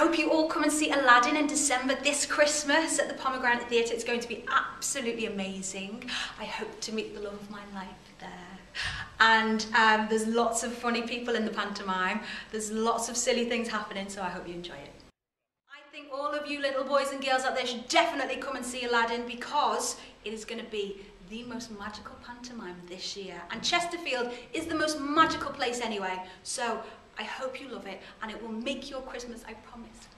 hope you all come and see Aladdin in December this Christmas at the Pomegranate Theatre. It's going to be absolutely amazing. I hope to meet the love of my life there. And um, there's lots of funny people in the pantomime. There's lots of silly things happening, so I hope you enjoy it. I think all of you little boys and girls out there should definitely come and see Aladdin because it is going to be the most magical pantomime this year. And Chesterfield is the most magical place anyway. So I hope you love it and it will make your Christmas, I promise.